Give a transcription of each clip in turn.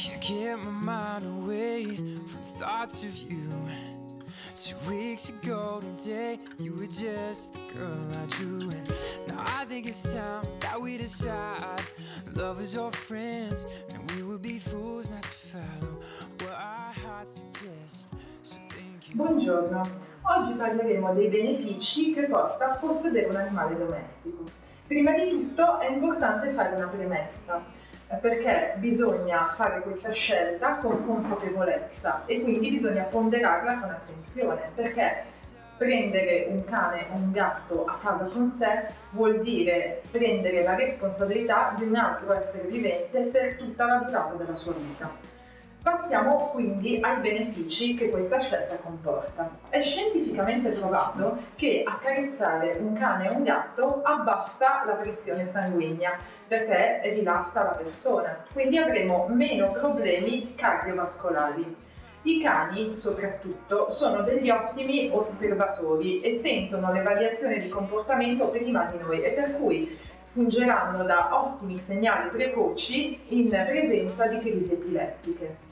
Can't get my mind away from thoughts of you. Two weeks ago today, you were just the girl I drew. And now I think it's time that we decide. Lovers or friends, and we would be fools not to follow what our hearts suggest. So thank you. Buongiorno, oggi parleremo dei benefici che porta a possedere un animale domestico. Prima di tutto è importante fare una premessa, perché bisogna fare questa scelta con consapevolezza e quindi bisogna ponderarla con attenzione, perché prendere un cane o un gatto a casa con sé vuol dire prendere la responsabilità di un altro essere vivente per tutta la durata della sua vita. Passiamo quindi ai benefici che questa scelta comporta. È scientificamente provato che accarezzare un cane o un gatto abbassa la pressione sanguigna perché rilassa la persona, quindi avremo meno problemi cardiovascolari. I cani, soprattutto, sono degli ottimi osservatori e sentono le variazioni di comportamento prima di noi e per cui fungeranno da ottimi segnali precoci in presenza di crisi epilettiche.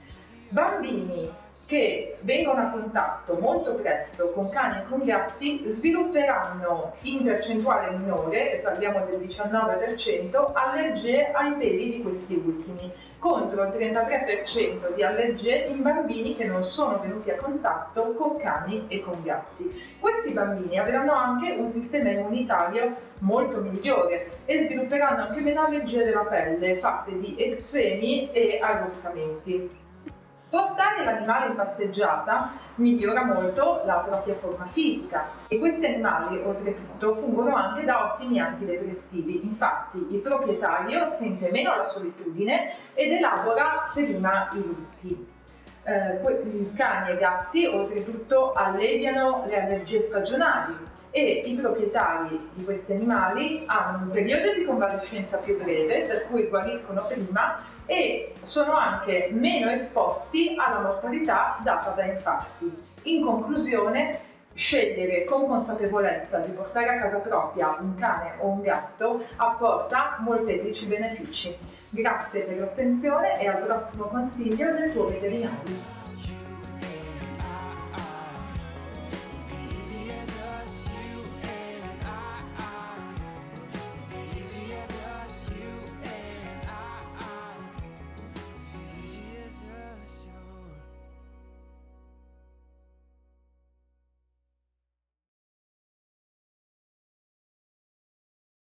Bambini che vengono a contatto molto presto con cani e con gatti svilupperanno in percentuale minore, parliamo del 19%, allergie ai peli di questi ultimi, contro il 33% di allergie in bambini che non sono venuti a contatto con cani e con gatti. Questi bambini avranno anche un sistema immunitario molto migliore e svilupperanno anche meno allergie della pelle fatte di eczemi e arrossamenti. Portare l'animale in passeggiata migliora molto la propria forma fisica e questi animali oltretutto fungono anche da ottimi antidepressivi, infatti il proprietario sente meno la solitudine ed elabora prima i lutti. Eh, cani e gatti oltretutto alleviano le allergie stagionali e i proprietari di questi animali hanno un periodo di convalescenza più breve per cui guariscono prima e sono anche meno esposti alla mortalità data da infarti. In conclusione, scegliere con consapevolezza di portare a casa propria un cane o un gatto apporta molteplici benefici. Grazie per l'attenzione e al prossimo consiglio del tuo veterinario.